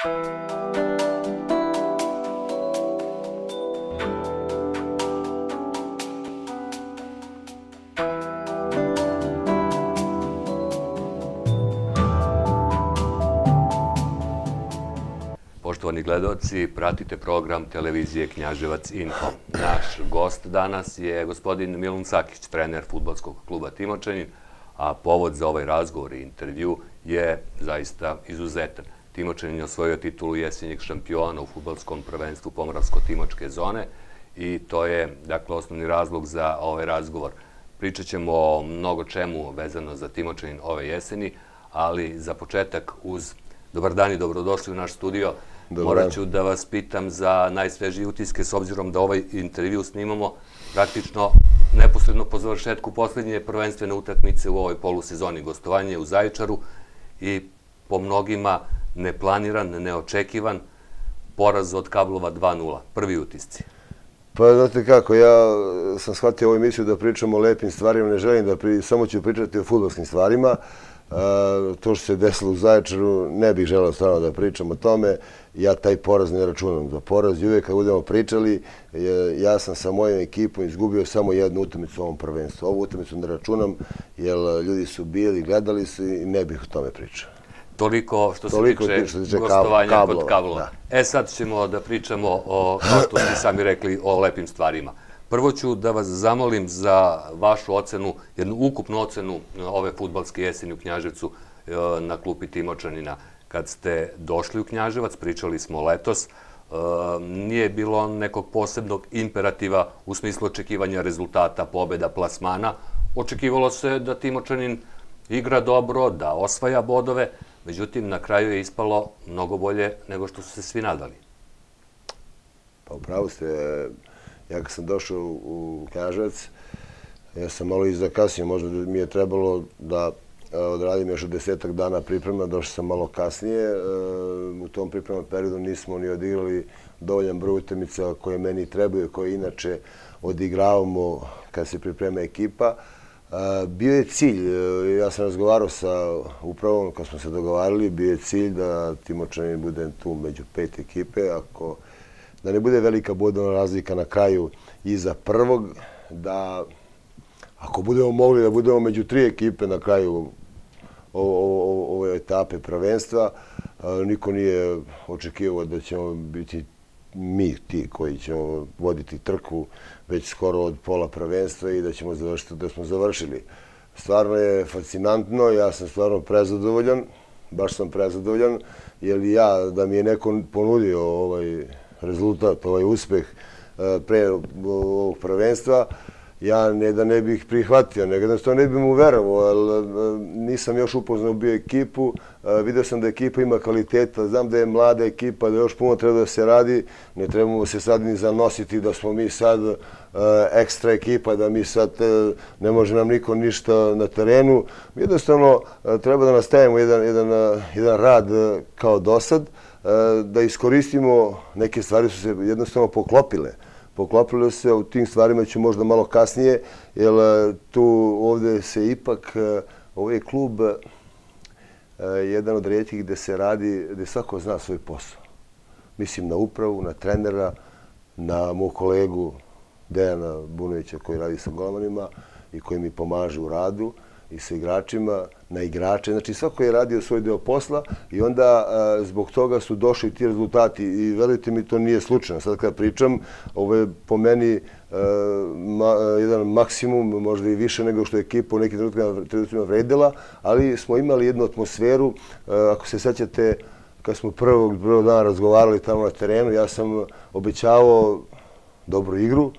Poštovani gledoci, pratite program televizije Knjaževac Info. Naš gost danas je gospodin Milun Sakić, trener futbolskog kluba Timočanin, a povod za ovaj razgovor i intervju je zaista izuzetan. Timočanin je osvojio titulu jesenjeg šampiona u futbolskom prvenstvu Pomoravsko-Timočke zone i to je dakle, osnovni razlog za ovaj razgovor. Pričat ćemo o mnogo čemu vezano za Timočanin ove jeseni, ali za početak uz Dobar dan i dobrodošli u naš studio. Morat ću da vas pitam za najsvežije utiske, s obzirom da ovaj intervju snimamo praktično neposredno po završetku posljednje prvenstvene utakmice u ovoj polusezoni gostovanje u Zaječaru i po mnogima neplaniran, neočekivan poraz od kablova 2-0. Prvi utisci. Pa znate kako, ja sam shvatio ovu emisiju da pričam o lepim stvarima, ne želim da pri... samo ću pričati o futbolskim stvarima. E, to što se desilo u Zaječaru, ne bih želeo stvarno da pričam o tome. Ja taj poraz ne računam za poraz i uvijek kad budemo pričali, ja sam sa mojom ekipom izgubio samo jednu utakmicu u ovom prvenstvu. Ovu utakmicu ne računam jer ljudi su bili, gledali su i ne bih o tome pričao. Toliko što se tiče gostovanja kod kablova. E sad ćemo da pričamo o, kao što ste sami rekli, o lepim stvarima. Prvo ću da vas zamolim za vašu ocenu, jednu ukupnu ocenu ove futbalske jeseni u Knjaževcu e, na klupi Timočanina. Kad ste došli u Knjaževac, pričali smo letos, e, nije bilo nekog posebnog imperativa u smislu očekivanja rezultata, pobjeda, plasmana. Očekivalo se da Timočanin igra dobro, da osvaja bodove, međutim, na kraju je ispalo mnogo bolje nego što su se svi nadali. Pa upravo ste, ja kad sam došao u Kažac, ja sam malo i zakasnio, možda mi je trebalo da e, odradim još desetak dana priprema, došao sam malo kasnije. E, u tom pripremnom periodu nismo ni odigrali dovoljan broj utemica koje meni trebaju, koje inače odigravamo kad se priprema ekipa. E, bio je cilj, e, ja sam razgovarao sa upravom kad smo se dogovarali, bio je cilj da Timočanin bude tu među pet ekipe, ako da ne bude velika bodovna razlika na kraju iza prvog, da ako budemo mogli da budemo među tri ekipe na kraju ove etape prvenstva, niko nije očekivao da ćemo biti mi ti koji ćemo voditi trku već skoro od pola prvenstva i da ćemo završiti da smo završili. Stvarno je fascinantno, ja sam stvarno prezadovoljan, baš sam prezadovoljan, jer ja da mi je neko ponudio ovaj rezultat, ovaj uspeh eh, pre ovog prvenstva, ja ne da ne bih prihvatio, nego da ne bih mu verovao, ali eh, nisam još upoznao bio ekipu, vidio sam da ekipa ima kvaliteta, znam da je mlada ekipa, da još puno treba da se radi, ne trebamo se sad ni zanositi da smo mi sad ekstra ekipa, da mi sad e, ne može nam niko ništa na terenu. Jednostavno treba da nastavimo jedan, jedan, jedan rad e, kao dosad, e, da iskoristimo neke stvari su se jednostavno poklopile. Poklopile se, u tim stvarima ću možda malo kasnije, jer tu ovdje se ipak, ovaj klub Eh, jedan od rijetkih gdje se radi, gdje svako zna svoj posao. Mislim na upravu, na trenera, na moj kolegu Dejana Bunovića koji radi sa golmanima i koji mi pomaže u radu i sa igračima, na igrače. Znači, svako je radio svoj deo posla i onda zbog toga su došli ti rezultati. I verujte mi, to nije slučajno. Sad kada pričam, ovo je po meni jedan maksimum, možda i više nego što je ekipa u nekim trenutima vredila, ali smo imali jednu atmosferu. Ako se sećate, kad smo prvog, prvog dana razgovarali tamo na terenu, ja sam obećavao dobru igru,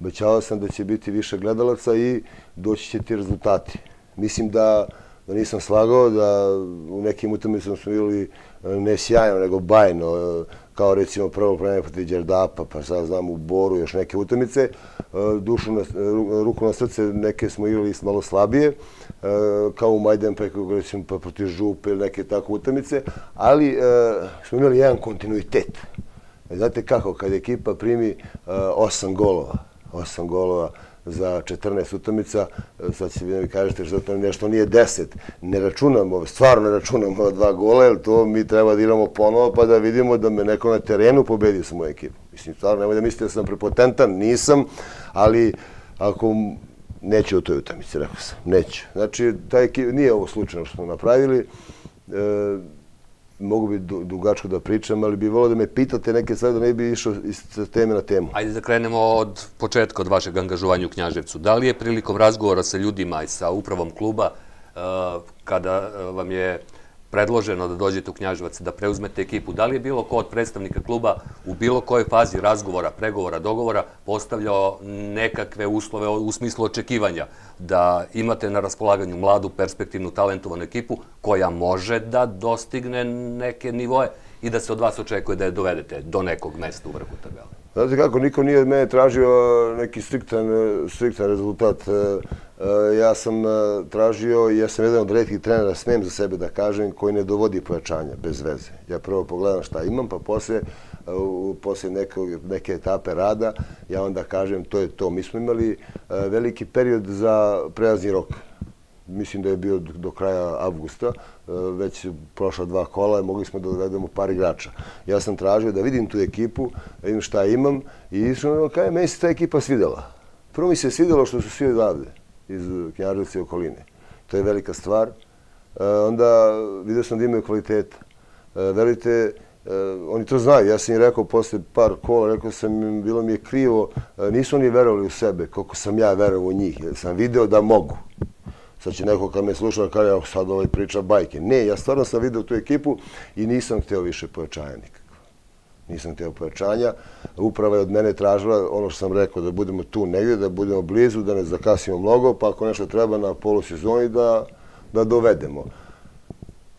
obećavao sam da će biti više gledalaca i doći će ti rezultati mislim da da nisam slagao, da u nekim utakmicama smo bili e, ne sjajno, nego bajno, e, kao recimo prvo prvenje protiv Đerdapa, pa sad znam u Boru još neke utakmice. E, dušu na, ruku na srce neke smo igrali malo slabije, kao u Majdanpeku, recimo pa protiv Župe ili neke tako utakmice, ali smo imali jedan kontinuitet. Znate kako, kad ekipa primi osam golova, osam golova, za 14 utakmica, e, sad će vi kažete što to nešto nije 10. Ne računamo, stvarno ne računamo dva gola, jer to mi treba da igramo ponovo pa da vidimo da me neko na terenu pobedio sa moju ekipu. Mislim, stvarno, nemoj da mislite da sam prepotentan, nisam, ali ako neću u toj utakmici, rekao sam, neću. Znači, taj ekip, nije ovo slučajno što smo napravili, e, mogu bi dugačko da pričam, ali bi volio da me pitate neke stvari da ne bi išao iz teme na temu. Ajde da krenemo od početka, od vašeg angažovanja u Knjaževcu. Da li je prilikom razgovora sa ljudima i sa upravom kluba, eh, kada eh, vam je predloženo da dođete u Knjaževac, da preuzmete ekipu, da li je bilo ko od predstavnika kluba u bilo kojoj fazi razgovora, pregovora, dogovora postavljao nekakve uslove u smislu očekivanja da imate na raspolaganju mladu, perspektivnu, talentovanu ekipu koja može da dostigne neke nivoje i da se od vas očekuje da je dovedete do nekog mesta u vrhu tabela? Znate kako, niko nije od mene tražio e, neki striktan, e, striktan rezultat. E, ja sam tražio, ja sam jedan od redkih trenera, smijem za sebe da kažem, koji ne dovodi pojačanja, bez veze. Ja prvo pogledam šta imam, pa poslije, poslije neke etape rada, ja onda kažem to je to. Mi smo imali veliki period za prelazni rok mislim da je bio do kraja avgusta, e, već prošla dva kola i mogli smo da dovedemo par igrača. Ja sam tražio da vidim tu ekipu, da vidim šta imam i išao kaj meni se ta ekipa svidela. Prvo mi se svidelo što su svi odavde, iz Knjaževca i okoline. To je velika stvar. E, onda vidio sam da imaju kvaliteta. E, verujte, verite, oni to znaju. Ja sam im rekao posle par kola, rekao sam im, bilo mi je krivo, nisu oni verovali u sebe koliko sam ja verovao u njih. Jer sam video da mogu sad će neko kad me sluša kada ja sad ovaj priča bajke. Ne, ja stvarno sam vidio tu ekipu i nisam htio više pojačanja nikako. Nisam htio pojačanja. Uprava je od mene tražila ono što sam rekao, da budemo tu negdje, da budemo blizu, da ne zakasimo mnogo, pa ako nešto treba na polusezoni da, da dovedemo.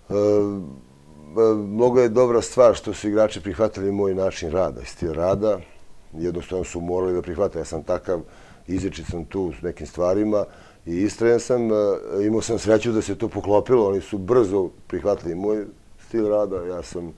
E, e, mnogo je dobra stvar što su igrači prihvatili moj način rada, stil rada. Jednostavno su morali da prihvate. Ja sam takav, izrečit sam tu s nekim stvarima i istrajen sam, e, imao sam sreću da se to poklopilo, oni su brzo prihvatili moj stil rada, ja sam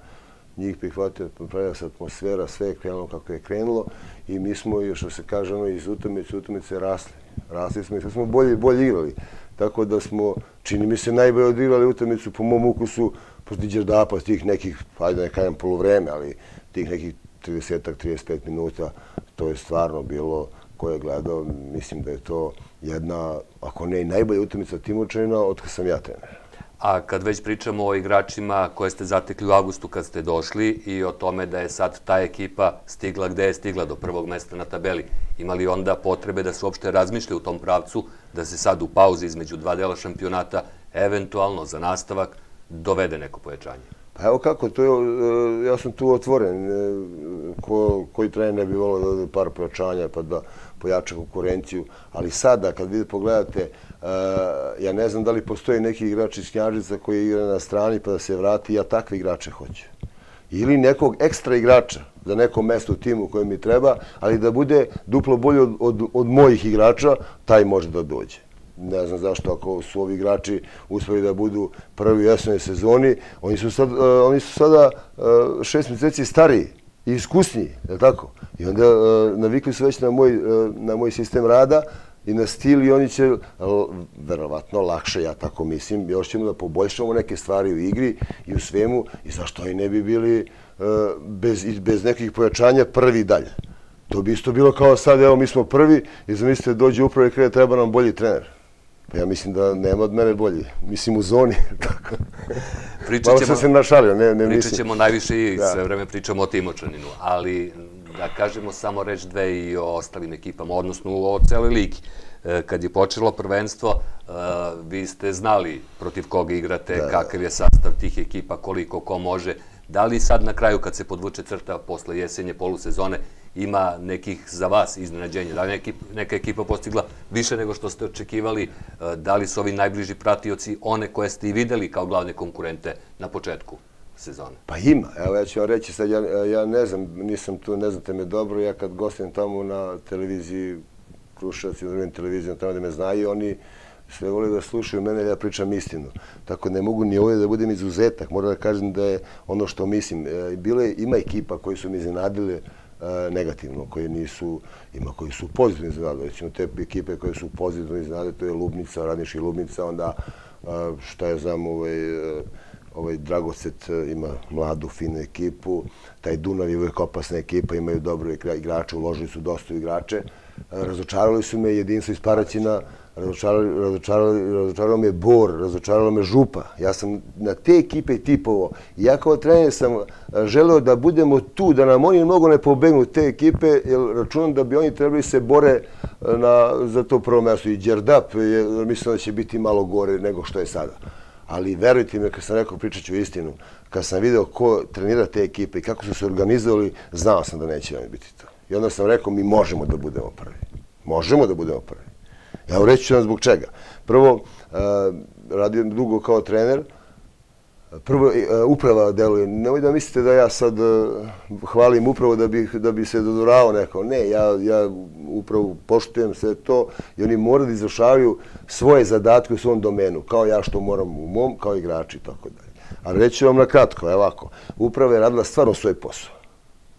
njih prihvatio, pravila se atmosfera, sve je krenulo kako je krenulo i mi smo, što se kaže, ono, iz utakmice utomice rasli. Rasli smo i sve smo bolje i bolje igrali. Tako da smo, čini mi se, najbolje odigrali utakmicu po mom ukusu, posle Đerdapa, s tih nekih, ajde ne kajem polovreme, ali tih nekih 30-35 minuta, to je stvarno bilo, ko je gledao, mislim da je to jedna, ako ne i najbolja utakmica Timočanina, od kada sam ja trener. A kad već pričamo o igračima koje ste zatekli u augustu kad ste došli i o tome da je sad ta ekipa stigla gde je stigla do prvog mesta na tabeli, imali onda potrebe da se uopšte razmišlja u tom pravcu, da se sad u pauzi između dva dela šampionata eventualno za nastavak dovede neko pojačanje? Pa evo kako, to je, e, ja sam tu otvoren. E, ko, koji trener ne bi volio da dode par pojačanja pa da pojača konkurenciju. Ali sada, kad vi pogledate, e, ja ne znam da li postoji neki igrač iz Knjažica koji igra na strani pa da se vrati, ja takve igrače hoću. Ili nekog ekstra igrača za neko mesto u timu koje mi treba, ali da bude duplo bolje od, od, od mojih igrača, taj može da dođe. Ne znam zašto ako su ovi igrači uspeli da budu prvi u jasnoj sezoni, oni su, sad, e, oni su sada e, šest mjeseci stariji i iskusniji, je tako? I onda e, navikli su već na moj, na moj sistem rada i na stil i oni će, verovatno, lakše, ja tako mislim, još ćemo da poboljšamo neke stvari u igri i u svemu i zašto oni ne bi bili uh, bez, bez nekih pojačanja prvi dalje. To bi isto bilo kao sad, evo mi smo prvi i zamislite dođe upravo i kada treba nam bolji trener. Ja mislim da nema od mene bolji. Mislim u zoni. Malo sam se našalio, ne, ne pričat ćemo najviše i sve vreme pričamo o Timočaninu, ali da kažemo samo reč dve i o ostalim ekipama, odnosno o celoj ligi. E, kad je počelo prvenstvo, e, vi ste znali protiv koga igrate, kakav je sastav tih ekipa, koliko ko može. Da li sad na kraju, kad se podvuče crta posle jesenje polusezone, ima nekih za vas iznenađenja? Da li neka ekipa postigla više nego što ste očekivali? E, da li su ovi najbliži pratioci one koje ste i videli kao glavne konkurente na početku sezone? Pa ima. Evo ja ću vam reći sad, ja ne znam, nisam tu, ne znate me dobro, ja kad gostim tamo na televiziji, Krušac i drugim televizijom, tamo da me znaju, oni sve vole da slušaju mene, ja pričam istinu. Tako ne mogu ni ovdje da budem izuzetak. Moram da kažem da je ono što mislim. E, Bile, ima ekipa koji su mi iznenadile, E, negativno, koje nisu, ima koji su pozitivni iznenade. Recimo te ekipe koje su pozitivni iznenade, to je Lubnica, Radniš i Lubnica, onda e, šta je znam, ovaj, e, ovaj Dragocet ima mladu, finu ekipu, taj Dunav je uvijek opasna ekipa, imaju dobro igrače, uložili su dosta igrače. Razočarali su me jedinstvo iz Paraćina, razočaralo me Bor, razočaralo me Župa. Ja sam na te ekipe tipovo. Ja kao trener sam e, želeo da budemo tu, da nam oni mnogo ne pobegnu te ekipe, jer računam da bi oni trebali se bore e, za to prvo mjesto. I Đerdap, mislim da će biti malo gore nego što je sada. Ali verujte mi, kad sam rekao, pričat ću istinu, kad sam video ko trenira te ekipe i kako su se organizovali, znao sam da neće oni biti to. I onda sam rekao, mi možemo da budemo prvi. Možemo da budemo prvi. Ja reći ću vam zbog čega. Prvo, eh, radio dugo kao trener, prvo e, uprava deluje. Nemoj da mislite da ja sad e, hvalim upravo da bi, da bi se dodorao neko. Ne, ja, ja upravo poštujem sve to i oni moraju da izvršavaju svoje zadatke u svom domenu, kao ja što moram u mom, kao igrači i tako dalje. A reći vam na kratko, evo ovako, uprava je radila stvarno svoj posao.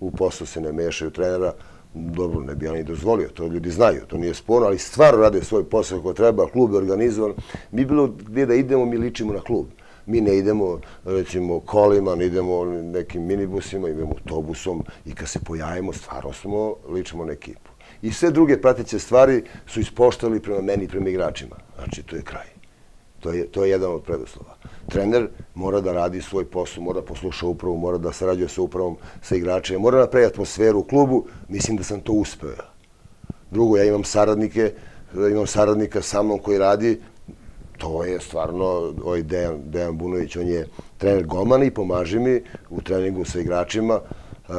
U poslu se ne mešaju trenera, dobro, ne bi ja ni dozvolio, to ljudi znaju, to nije sporno, ali stvarno rade svoj posao kako treba, klub je organizovan. Mi bilo gdje da idemo, mi ličimo na klub. Mi ne idemo, recimo, kolima, ne idemo nekim minibusima, idemo autobusom i kad se pojavimo, stvarno smo, ličimo na ekipu. I sve druge prateće stvari su ispoštali prema meni i prema igračima. Znači, to je kraj. To je, to je jedan od preduslova. Trener mora da radi svoj posao, mora da posluša upravu, mora da sarađuje sa upravom, sa igračima, mora da napravi atmosferu u klubu. Mislim da sam to uspeo. Drugo, ja imam saradnike, imam saradnika sa mnom koji radi, to je stvarno ovaj Dejan, Dejan Bunović, on je trener golmana i pomaže mi u treningu sa igračima. Uh,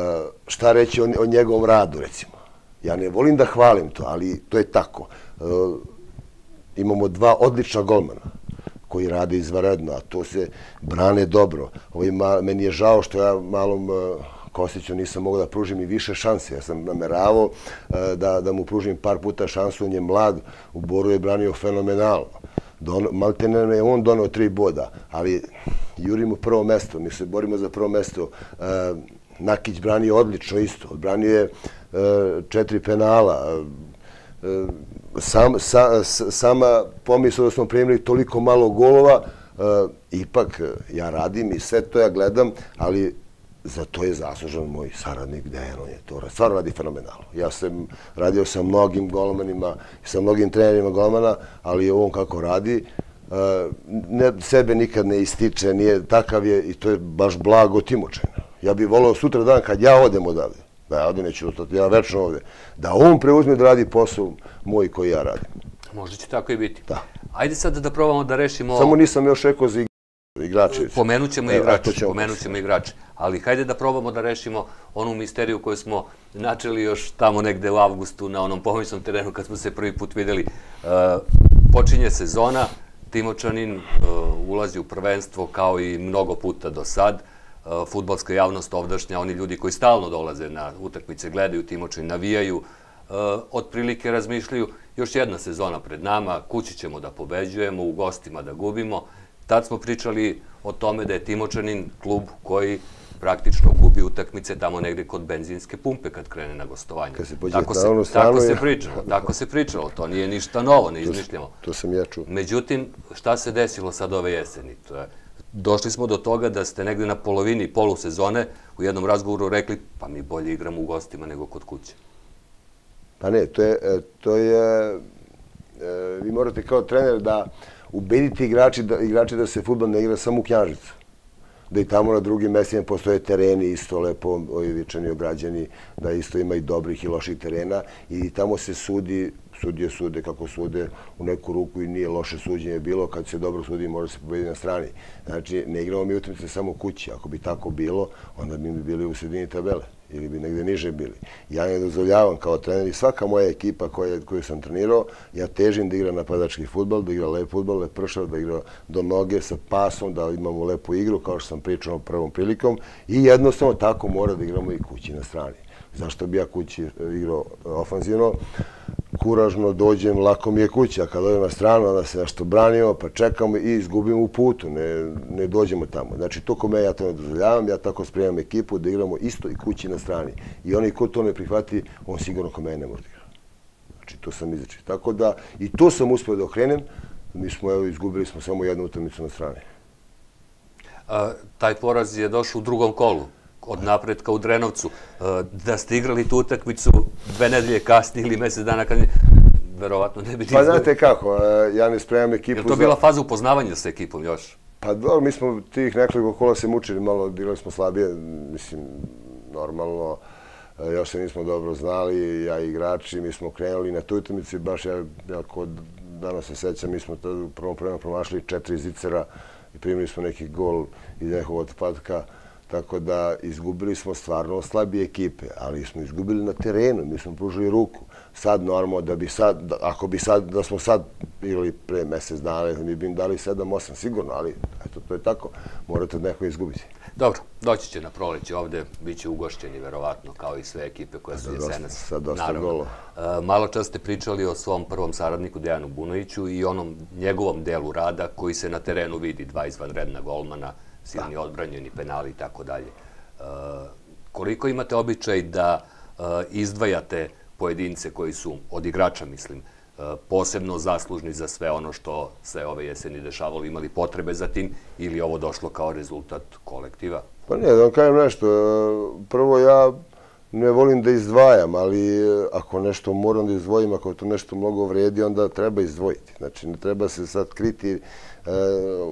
šta reći o, o njegovom radu, recimo? Ja ne volim da hvalim to, ali to je tako. Uh, imamo dva odlična golmana koji rade izvaredno, a to se brane dobro. Ovo ima, meni je žao što ja malom e, Kostiću nisam mogao da pružim i više šanse. Ja sam nameravao e, da, da mu pružim par puta šansu, on je mlad, u Boru je branio fenomenalno. Don, Maltene je on donao tri boda, ali jurimo prvo mesto, mi se borimo za prvo mesto. E, Nakić branio odlično isto, odbranio je uh, četiri penala, sam, sa, sama pomisla da smo primili toliko malo golova, e, ipak e, ja radim i sve to ja gledam, ali za to je zaslužan moj saradnik Dejan, on je to stvarno radi fenomenalno. Ja sam radio sa mnogim golmanima i sa mnogim trenerima golmana, ali on kako radi, e, ne, sebe nikad ne ističe, nije takav je i to je baš blago Timočena. Ja bih volio sutra dan kad ja odem odavde, da ja ovdje neću ostati, ja večno ovdje, da on preuzme da radi posao moj koji ja radim. Možda će tako i biti. Da. Ajde sad da probamo da rešimo... Samo nisam još rekao za igrače. Pomenut ćemo igrače, pomenut ćemo igrače. Ali hajde da probamo da rešimo onu misteriju koju smo načeli još tamo negde u avgustu na onom pomoćnom terenu kad smo se prvi put videli. Uh, počinje sezona, Timočanin uh, ulazi u prvenstvo kao i mnogo puta do sad. Uh, futbalska javnost ovdašnja, oni ljudi koji stalno dolaze na utakmice, gledaju Timočin, navijaju, uh, otprilike razmišljaju još jedna sezona pred nama, kući ćemo da pobeđujemo, u gostima da gubimo. Tad smo pričali o tome da je Timočanin klub koji praktično gubi utakmice tamo negde kod benzinske pumpe kad krene na gostovanje. Kad se pođe tako se, na stranu, tako se pričalo, tako se pričalo, to nije ništa novo, ne izmišljamo. To sam ja čuo. Međutim, šta se desilo sad ove jeseni? To je, došli smo do toga da ste negde na polovini polusezone u jednom razgovoru rekli pa mi bolje igramo u gostima nego kod kuće. Pa ne, to je, e, to je, e, vi morate kao trener da ubedite igrači da, igrači da se futbol ne igra samo u Knjažicu. Da i tamo na drugim mestima postoje tereni isto lepo ojevičani, ograđeni, da isto ima i dobrih i loših terena i tamo se sudi sudije sude kako sude u neku ruku i nije loše suđenje bilo. Kad se dobro sudi, može se pobediti na strani. Znači, ne igramo mi utakmice samo kući. Ako bi tako bilo, onda bi mi bili u sredini tabele ili bi negde niže bili. Ja ne dozvoljavam kao trener i svaka moja ekipa koju sam trenirao, ja težim da igra napadački futbol, da igra lep futbol, lep pršav, da igra do noge sa pasom, da imamo lepu igru, kao što sam pričao prvom prilikom. I jednostavno tako mora da igramo i kući na strani. Zašto bi ja kući e, igrao e, ofanzivno? Kuražno dođem, lako mi je kuća. Kad dođem na stranu, onda se nešto branimo, pa čekamo i izgubimo u putu. Ne, ne dođemo tamo. Znači, to kome ja to ne dozvoljavam, ja tako spremam ekipu da igramo isto i kući na strani. I onaj ko to ne prihvati, on sigurno kome ne može igrati. Znači, to sam izrečio. Tako da, i to sam uspio da okrenem. Mi smo, evo, izgubili smo samo jednu utakmicu na strani. A, taj poraz je došao u drugom kolu od napretka u Drenovcu. A, da ste igrali tu utakmicu dve nedelje kasnije ili mjesec dana kad verovatno ne bi... Pa znate kako, ja ne spremam ekipu... Je to bila faza upoznavanja sa ekipom još? Pa dobro, mi smo tih nekoliko kola se mučili, malo bili smo slabije, mislim, normalno. Još se nismo dobro znali, ja i igrači, mi smo krenuli na tu utakmici, baš ja, ja kod danas se sećam, mi smo u prvom prvom promašli četiri zicera i primili smo neki gol iz nekog odpadka, tako da izgubili smo stvarno slabije ekipe, ali smo izgubili na terenu, mi smo pružili ruku. Sad normalno da bi sad, ako bi sad, da smo sad ili pre mesec dana, mi bi im dali 7-8 sigurno, ali eto, to je tako, morate od nekoj izgubiti. Dobro, doći će na proleće ovde, bit će ugošćeni verovatno, kao i sve ekipe koje su jesenas. Sad dosta golo. E, malo čas ste pričali o svom prvom saradniku Dejanu Bunoviću i onom njegovom delu rada koji se na terenu vidi, dva izvanredna golmana, silni odbranjeni penali i tako dalje. E, koliko imate običaj da e, izdvajate pojedince koji su od igrača, mislim, e, posebno zaslužni za sve ono što se ove jeseni dešavalo, imali potrebe za tim ili ovo došlo kao rezultat kolektiva? Pa ne, da vam kažem nešto. Prvo, ja ne volim da izdvajam, ali ako nešto moram da izdvojim, ako to nešto mnogo vredi, onda treba izdvojiti. Znači, ne treba se sad kriti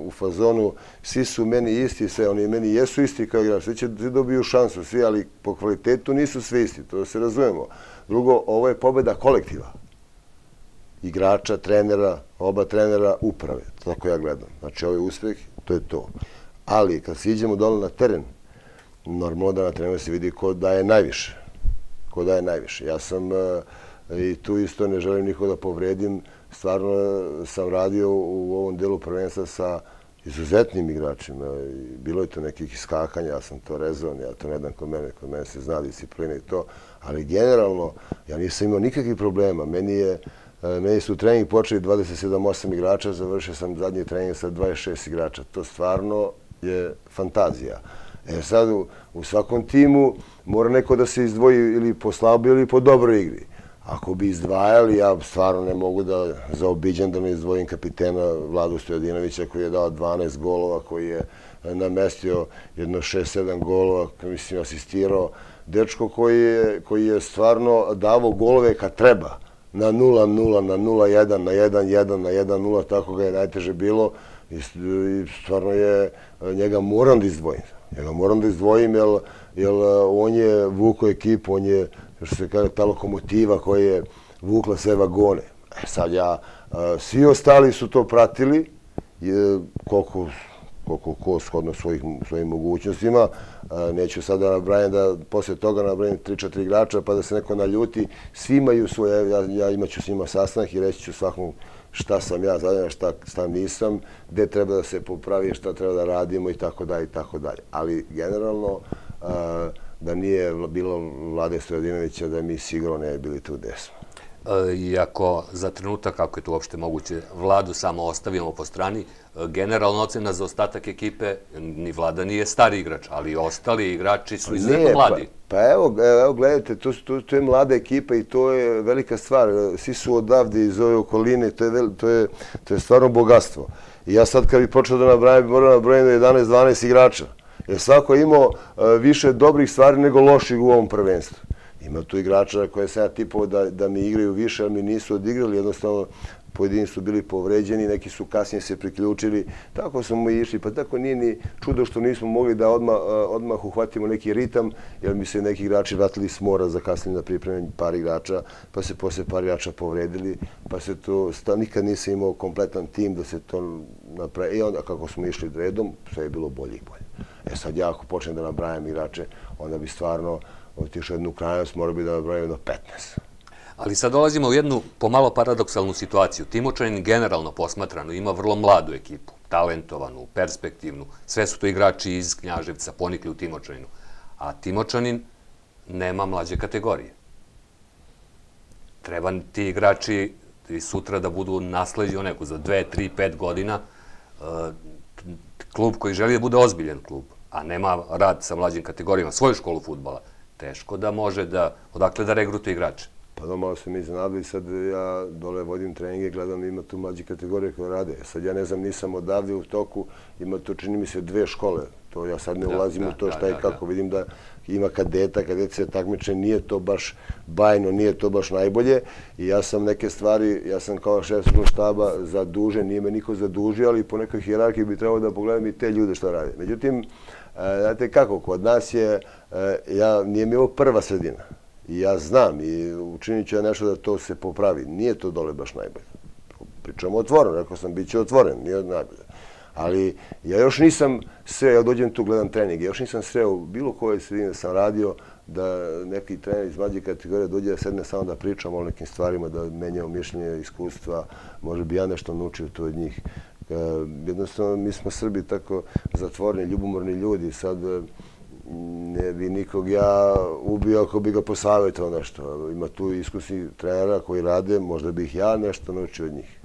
u fazonu, svi su meni isti, sve oni meni jesu isti kao igrač, svi će dobiju šansu, svi, ali po kvalitetu nisu svi isti, to se razumemo. Drugo, ovo je pobjeda kolektiva igrača, trenera, oba trenera, uprave. Tako ja gledam. Znači, ovaj uspeh, to je to. Ali, kad siđemo iđemo dole na teren, normalno da na terenu se vidi ko daje najviše. Ko daje najviše. Ja sam, e, i tu isto ne želim niko da povredim, stvarno eh, sam radio u ovom delu prvenstva sa izuzetnim igračima. Bilo je to nekih iskakanja, ja sam to rezon, ja to ne dam kod mene, kod mene se zna disciplina i to. Ali generalno, ja nisam imao nikakvih problema. Meni je, eh, meni su trening počeli 27-8 igrača, završio sam zadnji trening sa 26 igrača. To stvarno je fantazija. E sad u svakom timu mora neko da se izdvoji ili po slaboj ili po dobroj igri. Ako bi izdvajali, ja stvarno ne mogu da zaobiđam da ne izdvojim kapitena Vladu Stojadinovića koji je dao 12 golova, koji je eh, namestio jedno 6-7 golova, mislim, asistirao. Dečko koji je stvarno davo golove kad treba na 0-0, na 0-1, na 1-1, na 1-0, tako ga je najteže bilo i stvarno je, njega moram da izdvojim. Njega moram da izdvojim jer, jer uh, on je vuko ekipu, on je, što se kaže, ta lokomotiva koja je vukla sve vagone. E sad ja, uh, svi ostali su to pratili, koliko koliko ko shodno svojim mogućnostima. Uh, neću sada da nabrajam da poslije toga nabrajam 3-4 igrača pa da se neko naljuti. Svi imaju svoje, ja imaću s njima sastanak i reći ću svakom šta sam ja zadan, šta nisam, gde treba da se popravi, šta treba da radimo i tako dalje i tako dalje. Ali generalno da nije bilo Vlade Stojadinovića da mi sigurno ne bili tu gde smo. E, iako za trenutak, kako je to uopšte moguće, vladu samo ostavimo po strani, e, generalna ocena za ostatak ekipe, ni vlada nije stari igrač, ali ostali igrači su izuzetno pa, mladi. Pa evo, evo gledajte, to, to, to je mlada ekipa i to je velika stvar. Svi su odavde iz ove okoline, to je, to je, to je stvarno bogatstvo. I ja sad kad bi počeo da nabrajam, bi morao nabrajam 11-12 igrača. Jer svako je imao e, više dobrih stvari nego loših u ovom prvenstvu. Ima tu igrača koje sam ja tipao da, da mi igraju više, ali mi nisu odigrali. Jednostavno, pojedini su bili povređeni, neki su kasnije se priključili. Tako smo i išli. Pa tako nije ni čudo što nismo mogli da odmah, eh, odmah uhvatimo neki ritam, jer mi se neki igrači vratili s mora za kasnije na pripremljenju par igrača, pa se posle par igrača povredili, pa se to, nikad nisam imao kompletan tim da se to napravi. I onda kako smo išli redom, sve je bilo bolje i bolje. E sad ja ako počnem da nabrajam igrače, onda bi stvarno otišao jednu krajnost, mora bi da nabrojimo jedno 15. Ali sad dolazimo u jednu pomalo paradoksalnu situaciju. Timočanin generalno posmatrano ima vrlo mladu ekipu, talentovanu, perspektivnu. Sve su to igrači iz Knjaževca, ponikli u Timočaninu. A Timočanin nema mlađe kategorije. Treba ti igrači sutra da budu nasleđi o neku za dve, tri, pet godina e, klub koji želi da bude ozbiljen klub, a nema rad sa mlađim kategorijama, svoju školu futbala, teško da može da, odakle da regrute igrače. Pa da, malo se mi iznadili, sad ja dole vodim treninge, gledam ima tu mlađe kategorije koje rade. Sad ja ne znam, nisam odavde u toku, ima tu čini mi se dve škole. To ja sad ne ulazim u to šta i kako. Vidim da ima kadeta, kadeta se takmiče, nije to baš bajno, nije to baš najbolje. I ja sam neke stvari, ja sam kao šef štaba zadužen, nije me niko zadužio, ali po nekoj hjerarhiji bi trebao da pogledam i te ljude što rade. Međutim, e, E, znate kako, kod nas je, e, ja, nije mi ovo prva sredina. I ja znam i učinit ću ja nešto da to se popravi. Nije to dole baš najbolje. Pričamo otvoreno, rekao sam, bit će otvoren, nije najbolje. Ali ja još nisam sve, ja dođem tu, gledam trening, ja još nisam sve u bilo koje sredine da sam radio da neki trener iz mlađe kategorije dođe da sedne samo da pričamo o nekim stvarima, da menjamo mišljenje, iskustva, može bi ja nešto naučio to od njih. E, jednostavno, mi smo Srbi tako zatvoreni, ljubomorni ljudi, sad mm, ne bi nikog ja ubio ako bi ga posavjetao nešto. Ima tu iskusni trenera koji rade, možda bih ja nešto naučio od njih.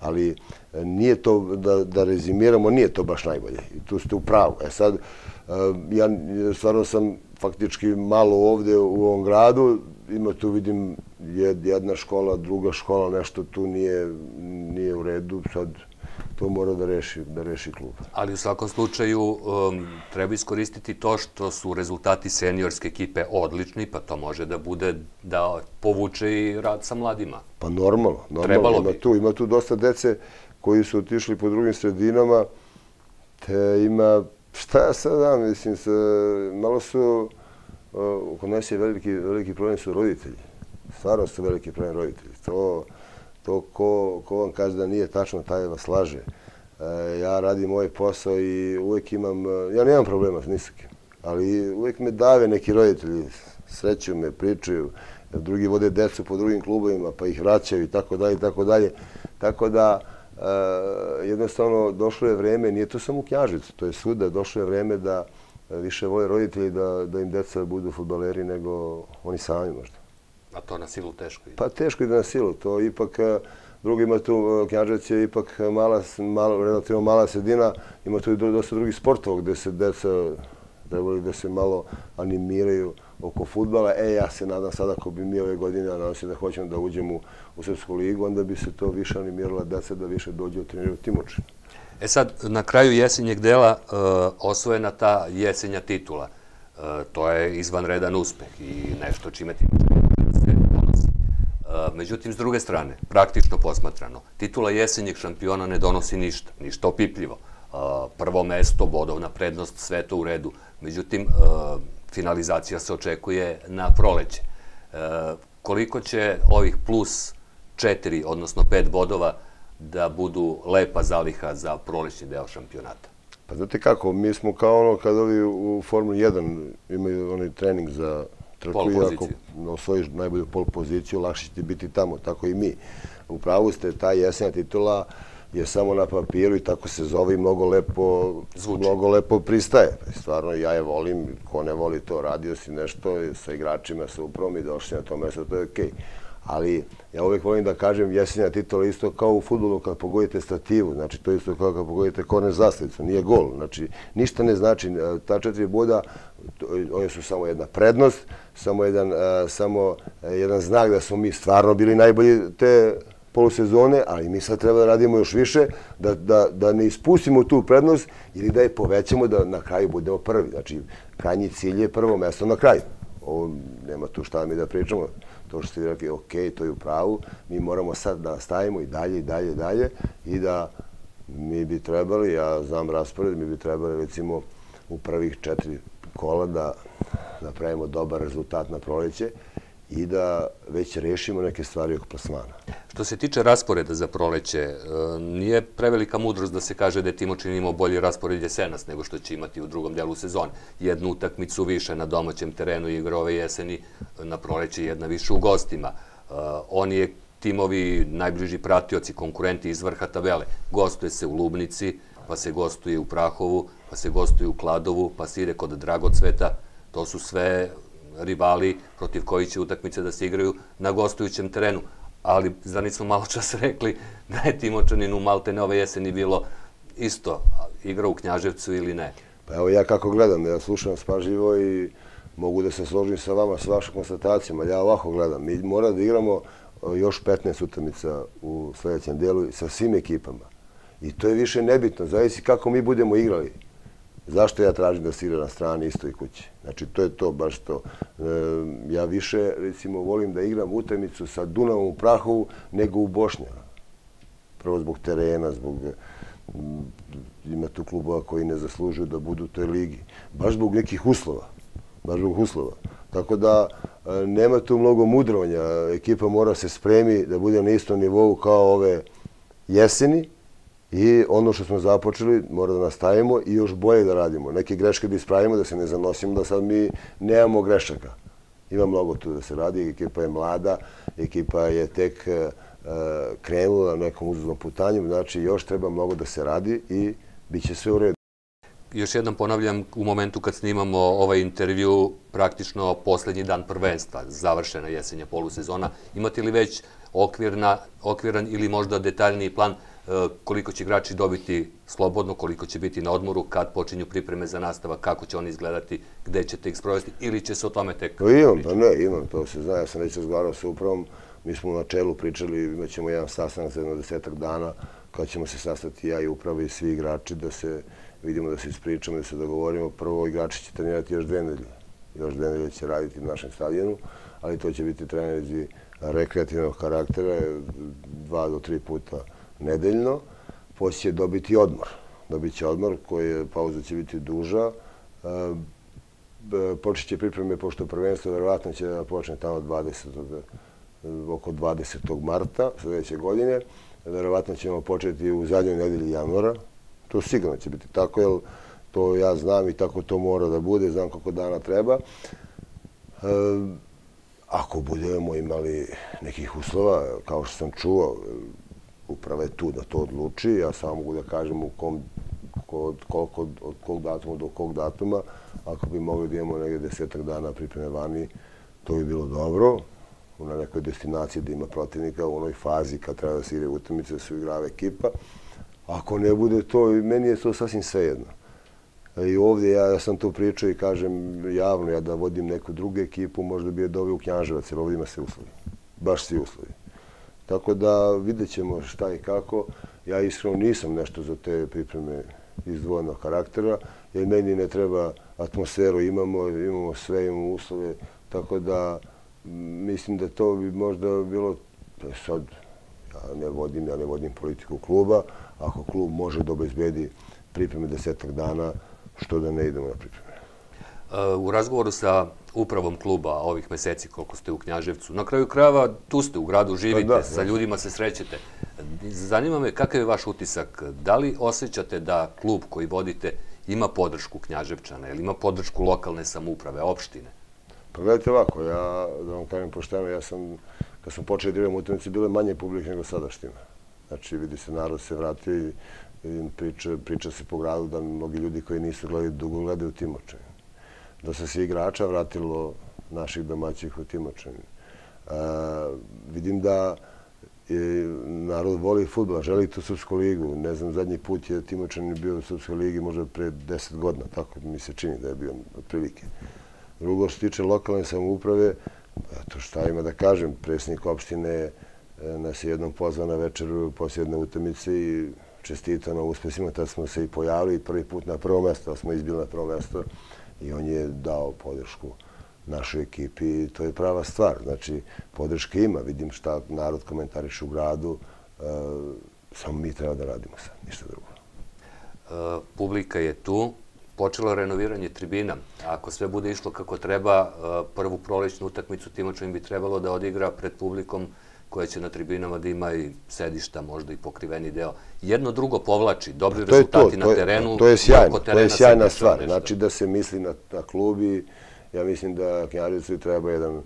Ali e, nije to, da, da rezimiramo, nije to baš najbolje. Tu ste u pravu. E sad, e, ja stvarno sam faktički malo ovdje u ovom gradu, ima tu vidim jedna škola, druga škola, nešto tu nije, nije u redu. Sad, to mora da reši, da reši klub. Ali u svakom slučaju um, treba iskoristiti to što su rezultati seniorske ekipe odlični, pa to može da bude da povuče i rad sa mladima. Pa normalno, normalno. Ima tu, ima tu dosta dece koji su otišli po drugim sredinama, te ima, šta ja sad znam, mislim, se, malo su, uh, kod nas je veliki, veliki problem su roditelji. Stvarno su veliki problem roditelji. To, to ko, ko vam kaže da nije tačno, taj vas laže. E, ja radim ovaj posao i uvijek imam, e, ja nemam problema s nisakim, ali uvijek me dave neki roditelji, sreću me, pričaju, drugi vode decu po drugim klubovima, pa ih vraćaju i tako dalje i tako dalje. Tako da, e, jednostavno, došlo je vreme, nije to samo u Knjažicu, to je svuda, došlo je vreme da više vole roditelji da, da im deca budu futbaleri nego oni sami možda. A to na silu teško ide? Pa teško ide na silu. To ipak, e, drugima tu, e, Knjažec je ipak mala, relativno mala sredina. Ima tu i dosta drugih sportova gde se deca trebali da se malo animiraju oko futbala. E, ja se nadam sada ako bi mi ove godine, nadam se da hoćemo da uđemo u, u Srpsku ligu, onda bi se to više animirala deca da više dođe u treneru Timočina. E sad, na kraju jesenjeg dela uh, osvojena ta jesenja titula. To je izvanredan uspeh i nešto čime ti Eh, međutim, s druge strane, praktično posmatrano, titula jesenjeg šampiona ne donosi ništa, ništa opipljivo. Eh, prvo mesto, bodovna prednost, sve to u redu. Međutim, eh, finalizacija se očekuje na proleće. Koliko će ovih plus četiri, odnosno pet bodova, da budu lepa zaliha za prolećni deo šampionata? Pa znate kako, mi smo kao ono kad ovi u Formuli 1 imaju onaj trening za trku i ako osvojiš najbolju pol poziciju, lakše ti biti tamo, tako i mi. U pravu ste, ta jesenja titula je samo na papiru i tako se zove i mnogo lepo, mnogo lepo pristaje. Stvarno, ja je volim, ko ne voli to, radio si nešto sa igračima, sa uprom i došli na to mjesto, to je okej. Ali ja uvijek volim da kažem jesenja titula isto kao u futbolu kad pogodite stativu, znači to isto kao kad pogodite korne zastavicu, nije gol. Znači ništa ne znači, e, ta četiri boda, oni su samo jedna prednost, samo jedan, e, samo e, jedan znak da smo mi stvarno bili najbolji te polusezone, ali mi sad treba da radimo još više, da, da, da ne ispustimo tu prednost ili da je povećamo da na kraju budemo prvi. Znači, krajnji cilj je prvo mesto na kraju. Ovo nema tu šta mi da pričamo to što ste rekli, ok, to je u pravu, mi moramo sad da stavimo i dalje, i dalje, i dalje, i da mi bi trebali, ja znam raspored, mi bi trebali recimo u prvih četiri kola da napravimo dobar rezultat na proleće, i da već rešimo neke stvari oko plasmana. Što se tiče rasporeda za proleće, e, nije prevelika mudrost da se kaže da je Timočin imao bolji raspored jesenas nego što će imati u drugom delu sezone. Jednu utakmicu više na domaćem terenu igra ove jeseni, na proleće jedna više u gostima. E, Oni je timovi najbliži pratioci, konkurenti iz vrha tabele. Gostuje se u Lubnici, pa se gostuje u Prahovu, pa se gostuje u Kladovu, pa se ide kod Dragocveta. To su sve rivali protiv koji će utakmice da se igraju na gostujućem terenu. Ali, zar nismo malo čas rekli da je Timočanin u Maltene ove jeseni bilo isto igra u Knjaževcu ili ne? Pa evo ja kako gledam, ja slušam spažljivo i mogu da se složim sa vama, s vašom konstatacijama. ja ovako gledam. Mi moramo da igramo e, još 15 utamica u sljedećem dijelu sa svim ekipama. I to je više nebitno, zavisi kako mi budemo igrali. Zašto ja tražim da se igra na strani isto i kući? Znači, to je to, baš to. E, ja više, recimo, volim da igram utamicu sa Dunavom u Prahovu nego u Bošnja. Prvo zbog terena, zbog... Mm, ima tu klubova koji ne zaslužuju da budu u toj ligi. Baš zbog nekih uslova. Baš zbog uslova. Tako da e, nema tu mnogo mudrovanja. Ekipa mora se spremi da bude na istom nivou kao ove jeseni i ono što smo započeli mora da nastavimo i još bolje da radimo. Neke greške da ispravimo, da se ne zanosimo, da sad mi nemamo grešaka. Ima mnogo tu da se radi, ekipa je mlada, ekipa je tek e, e, krenula na nekom uzuznom putanju, znači još treba mnogo da se radi i bit će sve u redu još jednom ponavljam, u momentu kad snimamo ovaj intervju, praktično posljednji dan prvenstva, završena jesenja polusezona, imate li već okviran ili možda detaljniji plan koliko će igrači dobiti slobodno, koliko će biti na odmoru, kad počinju pripreme za nastava, kako će oni izgledati, gde ćete ih sprovesti ili će se o tome tek? Imam, pa ne, imam, to se zna. Ja sam već razgovarao sa upravom, mi smo na čelu pričali, imat ćemo jedan sastanak za jedno desetak dana, kad ćemo se sastati ja i upravo i svi igrači da se vidimo da se ispričamo, da se dogovorimo. Prvo igrači će trenirati još dve nedelje. Još dve nedelje će raditi na našem stadionu, ali to će biti trenerizi rekreativnog karaktera, dva do tri puta nedeljno. Poslije će dobiti odmor. Dobit će odmor, koji pauza će biti duža. E, e, počet će pripreme, pošto prvenstvo verovatno će da počne tamo 20. E, oko 20. marta sljedeće godine. Verovatno ćemo početi u zadnjoj nedelji januara, To sigurno će biti tako, jer to ja znam i tako to mora da bude, znam kako dana treba. E, ako budemo imali nekih uslova, kao što sam čuo, upravo je tu da to odluči, ja samo mogu da kažem u kom, od, koliko, od kog datuma do kog datuma, ako bi mogli da imamo negdje desetak dana pripreme vani, to bi bilo dobro na nekoj destinaciji da ima protivnika u onoj fazi kad treba da se igre utamice, da se igrava ekipa. Ako ne bude to, meni je to sasvim svejedno. I ovdje ja sam to pričao i kažem javno, ja da vodim neku drugu ekipu, možda bi je doveo u Knjaževac, jer ovdje ima se uslovi. Baš svi uslovi. Tako da vidjet ćemo šta i kako. Ja iskreno nisam nešto za te pripreme izdvojenog karaktera, jer meni ne treba atmosferu, imamo, imamo sve, imamo uslove. Tako da mislim da to bi možda bilo, e, sad ja ne vodim, ja ne vodim politiku kluba, ako klub može da obezbedi pripreme desetak dana, što da ne idemo na pripreme. E, u razgovoru sa upravom kluba ovih meseci koliko ste u Knjaževcu, na kraju krajeva tu ste u gradu, živite, pa sa ljudima se srećete. Zanima me kakav je vaš utisak? Da li osjećate da klub koji vodite ima podršku Knjaževčana ili ima podršku lokalne samuprave, opštine? Pa gledajte ovako, ja da vam kažem pošteno, ja sam, kad sam počeo da idem u utakmice, bile manje publike nego sadašnjima. Znači, vidi se, narod se vratio i priča, priča se po gradu da mnogi ljudi koji nisu gledali dugo gledaju Timočan. Da se svi igrača vratilo naših domaćih u Timočan. E, vidim da narod voli futbol, želi tu Srpsku ligu. Ne znam, zadnji put je Timočan bio u Srpskoj ligi možda pre deset godina, tako mi se čini da je bio otprilike. Drugo, što se tiče lokalne samouprave, to šta ima da kažem, predsjednik opštine e, nas je jednom pozvao na večeru poslije jedne utemice i čestitao na uspesima. Tad smo se i pojavili prvi put na prvo mjesto, smo izbili na prvo mesto i on je dao podršku našoj ekipi i to je prava stvar. Znači, podrške ima, vidim šta narod komentariše u gradu, e, samo mi treba da radimo sad, ništa drugo. E, publika je tu, počelo renoviranje tribina. Ako sve bude išlo kako treba, e, prvu prolećnu utakmicu Timočevim bi trebalo da odigra pred publikom koje će na tribinama da ima i sedišta, možda i pokriveni deo. Jedno drugo povlači, dobri rezultati na terenu. To je sjajno, to je sjajna stvar. Znači da se misli na klubi. Ja mislim da Knjažicu treba jedan e,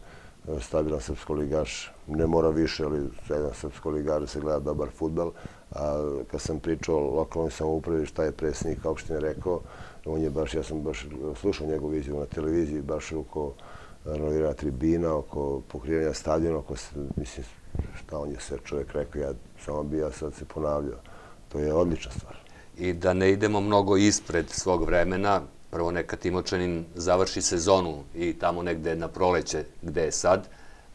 stabilan srpsko ligaš. Ne mora više, ali jedan srpsko ligaš da se gleda dobar futbal. A kad sam pričao o lokalnoj samoupravi, šta je predsjednik opštine rekao, on je baš, ja sam baš slušao njegovu viziju na televiziji, baš ruko renovirana tribina, oko pokrivanja stadiona, oko, mislim, šta on je sve čovjek rekao, ja samo bi ja sad se ponavljao. To je odlična stvar. I da ne idemo mnogo ispred svog vremena, prvo neka Timočanin završi sezonu i tamo negde na proleće gde je sad,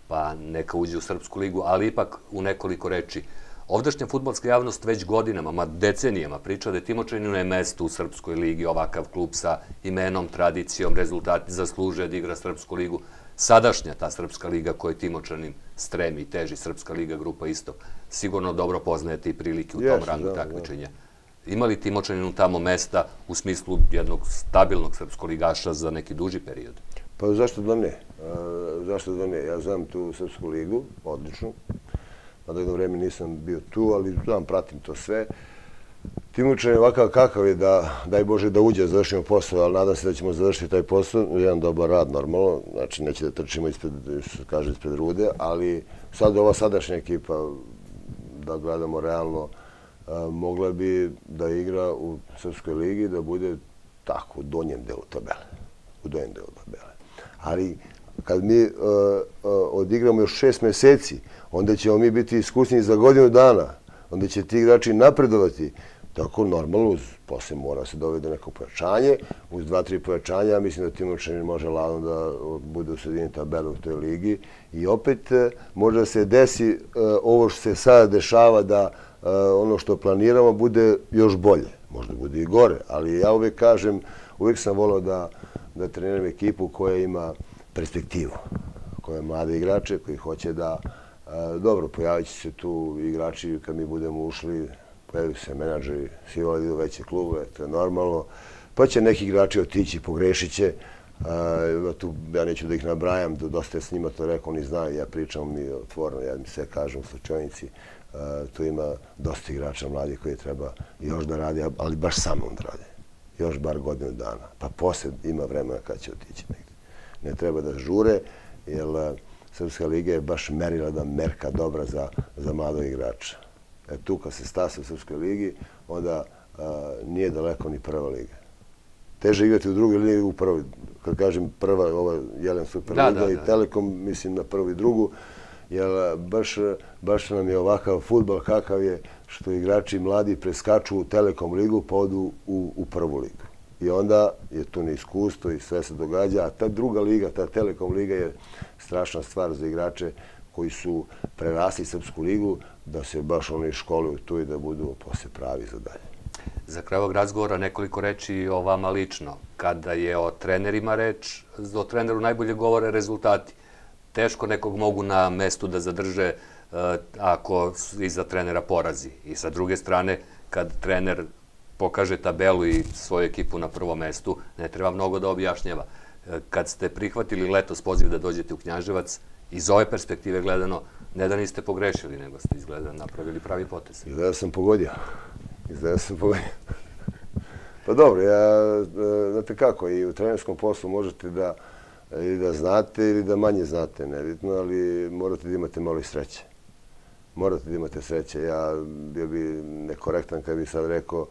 pa neka uđe u Srpsku ligu, ali ipak u nekoliko reči. Ovdašnja futbolska javnost već godinama, ma decenijama priča da je Timočaninu je mesto u Srpskoj ligi, ovakav klub sa imenom, tradicijom, rezultati zasluže da igra Srpsku ligu. Sadašnja ta Srpska liga koja Timočanin stremi i teži, Srpska liga grupa isto, sigurno dobro poznajete i prilike u tom rangu takmičenja. Ima li Timočaninu tamo mesta u smislu jednog stabilnog srpskoligaša za neki duži period? Pa zašto da ne? Zašto da ne? Ja znam tu Srpsku ligu, odlično. Pa Mada jedno vreme nisam bio tu, ali znam, pratim to sve. Timočan je ovakav kakav je da, daj Bože, da uđe, završimo posao, ali nadam se da ćemo završiti taj posao. Jedan dobar rad, normalno. Znači, neće da trčimo ispred, kaže, ispred rude, ali sad ova sadašnja ekipa, da gledamo realno, e, mogla bi da igra u Srpskoj ligi, da bude tako u donjem delu tabele. U donjem delu tabele. Ali kad mi uh, uh, odigramo još šest meseci, onda ćemo mi biti iskusni za godinu dana. Onda će ti igrači napredovati. Tako normalno, uz, posle mora se dovede neko pojačanje. Uz dva, tri pojačanja, mislim da Timočanin može ladno da bude u sredini tabela u toj ligi. I opet e, može da se desi e, ovo što se sada dešava da e, ono što planiramo bude još bolje. Možda bude i gore, ali ja uvijek kažem, uvijek sam volao da, da treniram ekipu koja ima perspektivu, koja je mlade igrače, koji hoće da... Dobro, pojavit će se tu igrači kad mi budemo ušli, pojavit se menadžeri, svi vole idu veće klube, to je normalno. Pa će neki igrači otići, pogrešit će. Tu ja neću da ih nabrajam, dosta je s njima to rekao, oni znaju, ja pričam mi otvorno, ja mi sve kažem u slučajnici. Tu ima dosta igrača mladi koji treba još da radi, ali baš samo da radi. Još bar godinu dana. Pa posle ima vremena kad će otići negdje. Ne treba da žure, jer Srpska liga je baš merila da merka dobra za, za mladog igrača. E tu kad se stase u Srpskoj ligi, onda nije daleko ni prva liga. Teže igrati u drugoj ligi u prvoj. Kad kažem prva, ova Jelen Super Liga i Telekom, mislim na prvu i drugu, jer baš, baš nam je ovakav futbol kakav je što igrači mladi preskaču u Telekom ligu pa odu u, u prvu ligu. I onda je to neiskustvo i sve se događa, a ta druga liga, ta Telekom liga je strašna stvar za igrače koji su prerasli Srpsku ligu, da se baš oni školuju tu i da budu posle pravi za dalje. Za kraj ovog razgovora nekoliko reči o vama lično. Kada je o trenerima reč, o treneru najbolje govore rezultati teško nekog mogu na mestu da zadrže uh, ako iza trenera porazi. I sa druge strane, kad trener pokaže tabelu i svoju ekipu na prvom mestu, ne treba mnogo da objašnjava. E, kad ste prihvatili letos poziv da dođete u Knjaževac, iz ove perspektive gledano, ne da niste pogrešili, nego ste izgleda napravili pravi potez. Izgleda sam pogodio. Izgleda sam pogodio. Pa dobro, ja, e, znate kako, i u trenerskom poslu možete da e, ili da znate ili da manje znate, nebitno, ali morate da imate malo sreće. Morate da imate sreće. Ja bio bi nekorektan kad bi sad rekao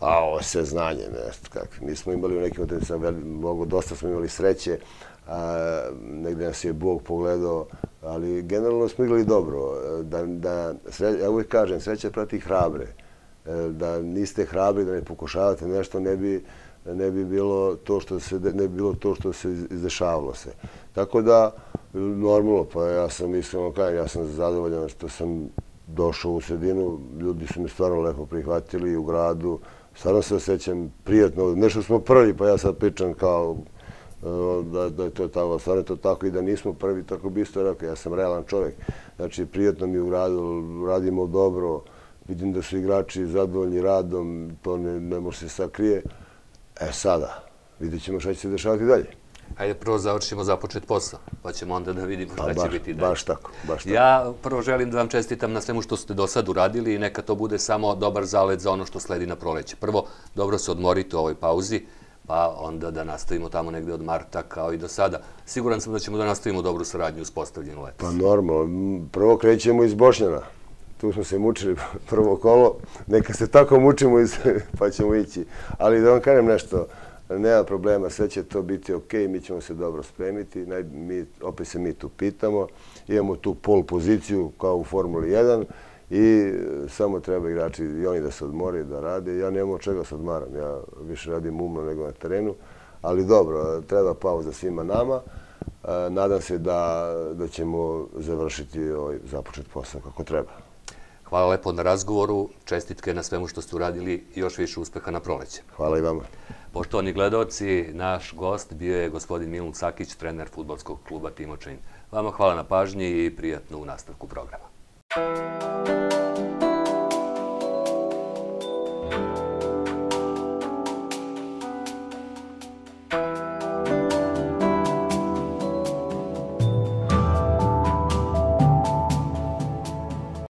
a ovo sve znanje, nešto kako. Mi smo imali u nekim utakmicama mnogo, dosta smo imali sreće, a, negde nas je Bog pogledao, ali generalno smo igrali dobro. Da, da, sre, ja uvijek kažem, sreća prati hrabre. E, da niste hrabri, da ne pokušavate nešto, ne bi, ne bi bilo to što se ne bi bilo to što se izdešavalo se. Tako da normalno pa ja sam iskreno kažem ja sam zadovoljan što sam došao u sredinu, ljudi su me stvarno lepo prihvatili u gradu. Stvarno se osjećam prijatno. Nešto smo prvi, pa ja sad pričam kao e, da, da je to tako, stvarno to tako i da nismo prvi, tako bi isto rekao, ja sam realan čovjek. Znači, prijatno mi u gradu, radimo dobro, vidim da su igrači zadovoljni radom, to ne, ne može se sakrije. E sada, vidjet ćemo šta će se dešavati dalje. Hajde prvo završimo započet posao, pa ćemo onda da vidimo šta pa, će biti dalje. Baš tako, baš tako. Ja prvo želim da vam čestitam na svemu što ste do sad uradili i neka to bude samo dobar zalet za ono što sledi na proleće. Prvo, dobro se odmorite u ovoj pauzi, pa onda da nastavimo tamo negde od marta kao i do sada. Siguran sam da ćemo da nastavimo dobru saradnju uz postavljenu letos. Pa normalno, prvo krećemo iz Bošnjana tu smo se mučili prvo kolo, neka se tako mučimo pa ćemo ići. Ali da vam kažem nešto, nema problema, sve će to biti ok, mi ćemo se dobro spremiti, opet se mi tu pitamo, imamo tu pol poziciju kao u Formuli 1 i samo treba igrači i oni da se odmore da rade. Ja nemam od čega se odmaram, ja više radim umno nego na terenu, ali dobro, treba pauza svima nama. E, nadam se da ćemo završiti ovaj započet posao kako treba. Hvala lepo na razgovoru, čestitke na svemu što ste uradili i još više uspeha na proleće. Hvala i vama. Poštovani gledoci, naš gost bio je gospodin Milun Cakić, trener futbolskog kluba Timočin. Vama hvala na pažnji i prijatnu nastavku programa. Thank you.